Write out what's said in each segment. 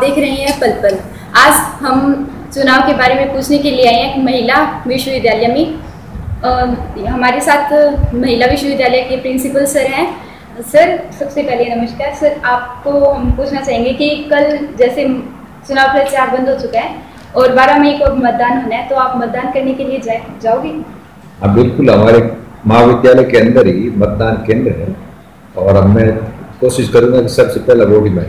देख रहे हैं पल पल। आज हम चुनाव के बारे में पूछने के लिए आए हैं महिला विश्वविद्यालय में। हमारे साथ महिला विश्वविद्यालय के प्रिंसिपल सर हैं। सर, सबसे पहले नमस्कार। सर, आपको हम पूछना चाहेंगे कि कल जैसे चुनाव प्रचार बंद हो चुका है और 12 मई को मतदान होना है तो आप मतदान करने के लिए जाए, जाओगे? हाँ बिल्कुल। हमारे महाविद्यालय के अंदर ही मतदान केंद्र है और अब मैं कोशिश करूँगा कि सबसे पहला वोट ही मैं।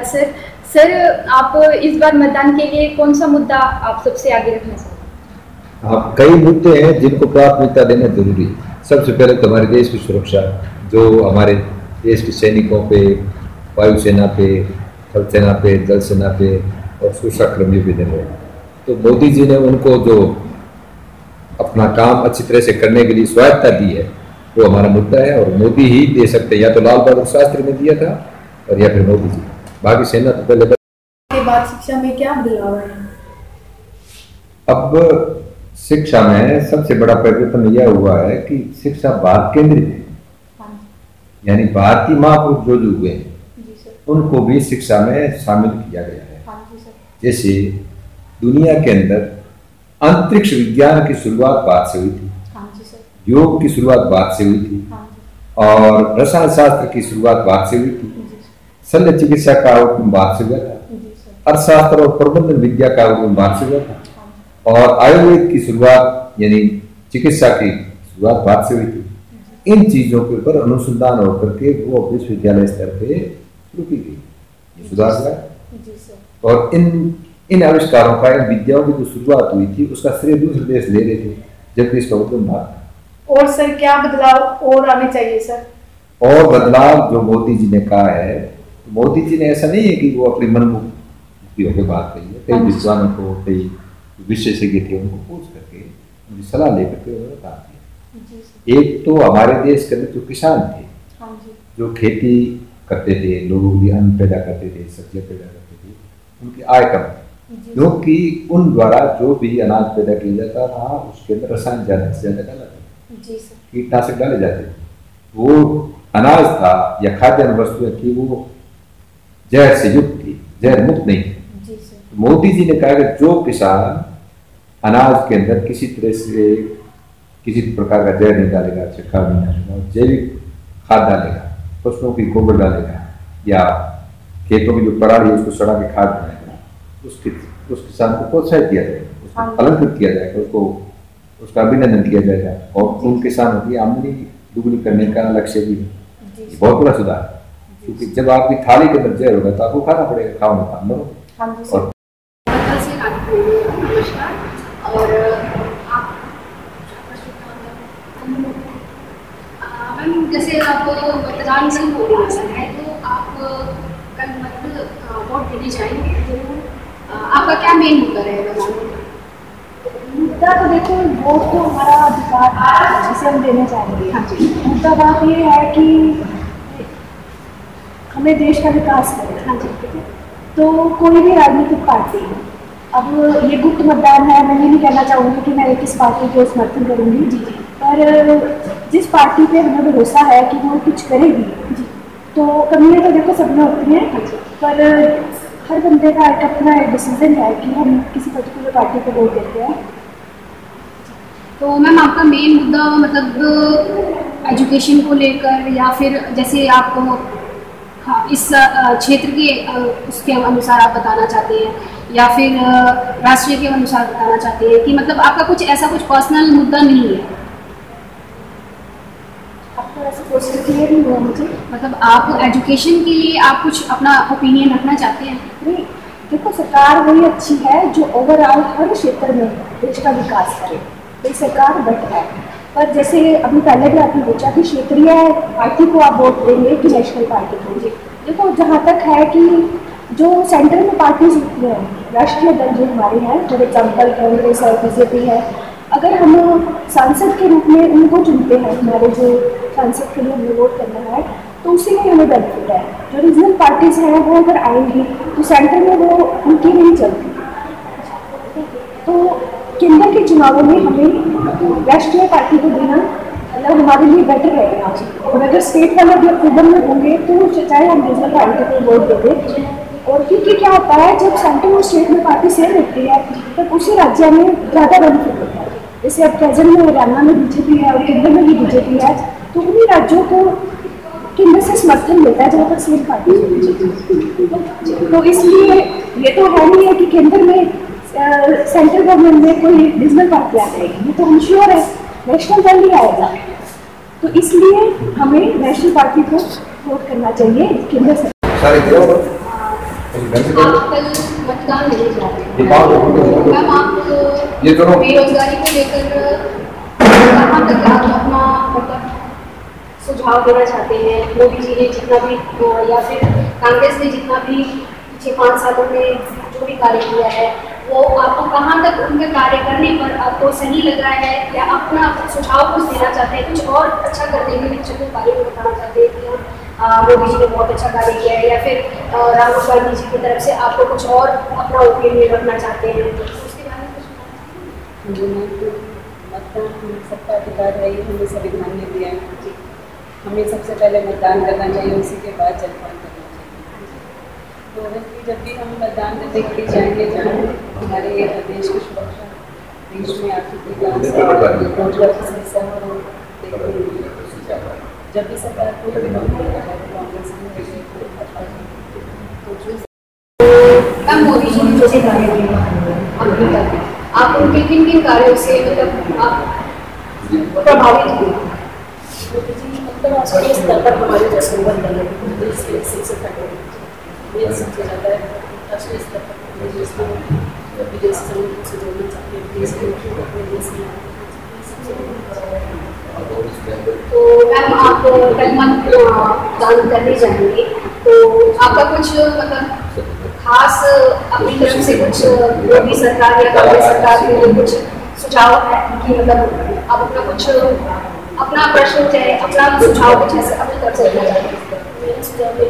धन्यवाद सर। सर, आप इस बार मतदान के लिए कौन सा मुद्दा आप सबसे आगे रखना चाहते हैं? कई मुद्दे हैं जिनको प्राथमिकता देना ज़रूरी सबसे पहले तो हमारे देश की सुरक्षा, जो हमारे देश के सैनिकों पे, वायुसेना पे थल सेना पे जल सेना पे और सुरक्षा कर्मियों पे देने तो मोदी जी ने उनको जो अपना काम अच्छी तरह से करने के लिए स्वायत्ता दी है, वो हमारा मुद्दा है और मोदी ही दे सकते हैं। या तो लाल बहादुर शास्त्री ने दिया था और या फिर मोदी जी। बाकी सेना तो पहले के बाद शिक्षा में क्या बदलाव है अब शिक्षा में सबसे बड़ा परिवर्तन यह हुआ है कि शिक्षा भारत केंद्रित है। हाँ। यानी भारतीय महापुरुष जो जो हुए हैं उनको भी शिक्षा में शामिल किया गया है। हाँ जैसे दुनिया के अंदर अंतरिक्ष विज्ञान की शुरुआत भारत से हुई थी। हाँ योग की शुरुआत भारत से हुई थी। और रसायन शास्त्र की शुरुआत भारत से हुई थी। शल्य चिकित्सा का से हुआ था अर्थशास्त्र और प्रबंधन विद्या का भारत से हुआ था हाँ। और आयुर्वेद की शुरुआत यानी चिकित्सा की शुरुआत भारत से हुई थी। इन चीज़ों के ऊपर अनुसंधान होकर के वो विश्वविद्यालय स्तर पे शुरू की गई सुधार हुआ। है। और इन इन आविष्कारों का इन विद्याओं की जो शुरुआत हुई थी उसका श्रेय दूसरे देश ले रहे थे जबकि इसका उद्यम भारत और सर क्या बदलाव और आने चाहिए सर? और बदलाव जो मोदी जी ने कहा है मोदी जी ने ऐसा नहीं है कि वो अपनी मनमुक्ति होकर बात कही है कई हाँ। विद्वानों को कई विशेषज्ञ थे उनको पूछ करके उनकी सलाह लेकर के उन्होंने काम किया। एक तो हमारे देश के अंदर जो किसान थे हाँ जो। खेती करते थे लोगों के लिए अन्न पैदा करते थे सब्ज़ियाँ पैदा करते थे उनकी आय कम थी। क्योंकि उन द्वारा जो भी अनाज पैदा किया जाता था उसके अंदर रसायन ज़्यादा से ज़्यादा डाला था। जी सर। कीटनाशक डाले जाते थे। वो अनाज था या खाद्यान्न वस्तुएँ थी वो जहर से युक्त थी जहर मुक्त नहीं। थी मोदी जी ने कहा कि जो किसान अनाज के अंदर किसी तरह से किसी प्रकार का जहर नहीं डालेगा छिड़काव नहीं डालेगा जैविक खाद डालेगा फ़सलों की गोबर डालेगा या खेतों की जो पराली है उसको सड़ा के खाद बनाएगा उसके उस किसान को प्रोत्साहित किया जाएगा उसको हाँ। अलंकृत किया जाएगा उसको उसका अभिनंदन किया जाएगा और उन किसानों की आमदनी दुगनी करने का लक्ष्य भी है। बहुत बड़ा सुधार है। क्योंकि जब आपकी थाली के बच्चे होगा तो आपको खाना पड़ेगा खाओ ना मरो हाँ और जैसे आप मतदान से हो रहा है तो आप कल मतलब वोट देने जाएँगे तो आपका क्या मेन मुद्दा रहेगा मुद्दा तो देखो वोट तो हमारा अधिकार है जिसे हम देने चाहेंगे हाँ मुद्दा बात ये है कि हमें देश का विकास करना हाँ। जी तो कोई भी राजनीतिक पार्टी अब ये गुप्त मतदान है मैं ये नहीं कहना चाहूँगी कि मैं किस पार्टी को समर्थन करूँगी। जी जी। पर जिस पार्टी पे हमें भरोसा है कि वो कुछ करेगी जी। तो कमियाँ तो देखो सब में होती हैं। हाँ पर हर बंदे का एक अपना एक डिसीज़न है कि हम किसी पर्टिकुलर पार्टी को वोट देते हैं। तो मैम आपका मेन मुद्दा मतलब एजुकेशन को लेकर या फिर जैसे आप हाँ इस क्षेत्र के उसके अनुसार आप बताना चाहते हैं या फिर राष्ट्रीय के अनुसार बताना चाहते हैं कि मतलब आपका कुछ ऐसा कुछ पर्सनल मुद्दा नहीं है? मुझे? मतलब आप एजुकेशन के लिए आप कुछ अपना ओपिनियन रखना चाहते हैं? नहीं देखो सरकार वही अच्छी है जो ओवरऑल हर क्षेत्र में देश का विकास करे। सरकार बेटर है। पर जैसे अभी पहले भी आपने पूछा कि क्षेत्रीय पार्टी को आप वोट देंगे कि नेशनल पार्टी को? देखो जहाँ तक है कि जो सेंटर में पार्टीज़ होती हैं राष्ट्रीय दल जो हमारे हैं फॉर एग्ज़ाम्पल कांग्रेस है बीजेपी है अगर हम सांसद के रूप में उनको चुनते हैं हमारे जो सांसद के लिए हमें वोट करना है तो उसी में हमें बेनिफिट है। जो रीजनल पार्टीज़ हैं वो अगर आएँगी तो सेंटर में वो उनकी नहीं चलती। तो केंद्र के चुनावों में हमें राष्ट्रीय पार्टी को देना मतलब हमारे लिए बेटर रहेगा और अगर स्टेट वाले भी अक्टूबर में होंगे तो चाहे हम नेशनल पार्टी को वोट दे दें। और क्योंकि क्या होता है, जब सेंट्रल और स्टेट में पार्टी सेम होती है तब उसी राज्य में ज़्यादा बेनिफिट होता है। जैसे अब प्रेजेंट में हरियाणा में बीजेपी है और केंद्र में भी बीजेपी है तो उन्हीं राज्यों को केंद्र से समर्थन मिलता है, जहाँ पर सेम पार्टी तो इसलिए ये तो है नहीं है कि केंद्र में सेंट्रल गवर्नमेंट में कोई रीजनल पार्टी आ जाएगी तो हम श्योर है नेशनल दल ही आएगा। तो इसलिए हमें नेशनल पार्टी को वोट करना चाहिए केंद्र सरकार। ये दोनों बेरोजगारी को लेकर मतलब सुझाव देना चाहते हैं? मोदी जी ने जितना भी या फिर कांग्रेस ने जितना भी पिछले पाँच सालों में जो भी कार्य किया है वो आपको कहाँ तक उनके कार्य करने पर आपको सही लग रहा है या अपना सुझाव कुछ देना चाहते हैं, कुछ और अच्छा करने के कुछ अपने कार्य को बताना चाहते हैं कि मोदी जी ने बहुत अच्छा कार्य किया है या फिर राहुल गांधी जी की तरफ़ से आपको कुछ और अपना ओपिनियन रखना चाहते हैं। उसके बारे में कुछ तो मतदान हम सबका अधिकार है, ये हमें संविधान ने दिया है। हमें सबसे पहले मतदान करना चाहिए, उसी के बाद जलपान करना तो जब भी हम मतदान करने के लिए जाएँगे जहाँ हमारे देश की सुरक्षा देश में आर्थिक विकास और समस्या को जब भी सरकार है तो कांग्रेस तो जो मैम मोदी जी ने जैसे कार्य किए आप उनके किन किन कार्यों से मतलब आप प्रभावित हुए? मोदी जी अंतर्राष्ट्रीय स्तर पर हमारे जो संबंध है देश के शिक्षक ये सबसे ज़्यादा राष्ट्रीय स्तर पर हमारे देश में विदेशी से जोड़ना चाहते हैं विदेश को अपने देश में तो मैम आप कल दान करने जाएँगे तो आपका कुछ मतलब खास अपनी तरफ़ से कुछ मोदी सरकार या कांग्रेस सरकार के लिए कुछ सुझाव है कि मतलब आप अपना कुछ अपना प्रश्न चाहे अपना सुझाव कुछ ऐसे अपनी तरफ़ से देना चाहते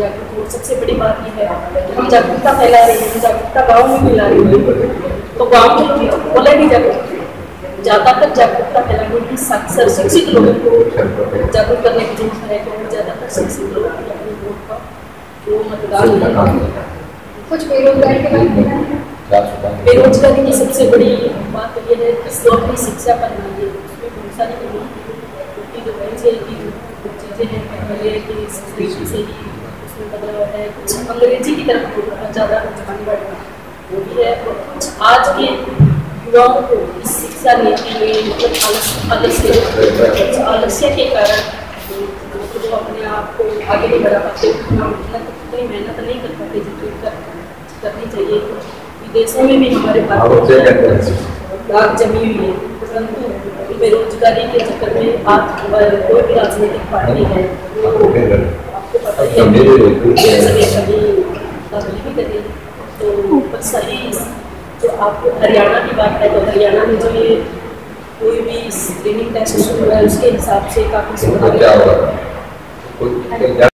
जागरूक हो। सबसे बड़ी बात ये है कि हम जागरूकता फैला रहे हैं जागरूकता गाँव में फैला रहे हैं। तो गाँव के लोग ऑलरेडी जागरूक हैं। ज़्यादातर जागरूकता फैलाने की साक्षर शिक्षित लोगों को जागरूक करने की ज़रूरत है। वो ज़्यादातर शिक्षित लोगों को अपने वोट का जो मतदान कुछ बेरोजगारी के बारे में बेरोजगारी की सबसे बड़ी बात यह है कि लोग की शिक्षा पर ना ये उसमें बहुत सारी कमी है। क्योंकि जो कुछ चीज़ें हैं पहले कि संस्कृति से ही है कुछ अंग्रेज़ी की तरफ़ ज़्यादा रुझान बढ़ रहा है वो भी है। और आज के युवाओं को इस शिक्षा नीति में मतलब आलस्य आलस्य के कारण मतलब जो अपने आप को आगे नहीं बढ़ा पाते। मेहनत उतनी मेहनत नहीं कर पाते जितनी करनी चाहिए। विदेशों में भी हमारे पास दाग जमी हुई है। परंतु बेरोजगारी के चक्कर में आज कोई भी राजनीतिक पार्टी है वो आपको पता कि देश में कभी दाखिल भी करी तो सही जो आपको हरियाणा की बात है तो हरियाणा में जो ये कोई भी स्क्रीनिंग टेस्ट शुरू है उसके हिसाब से काफ़ी सुधार क्या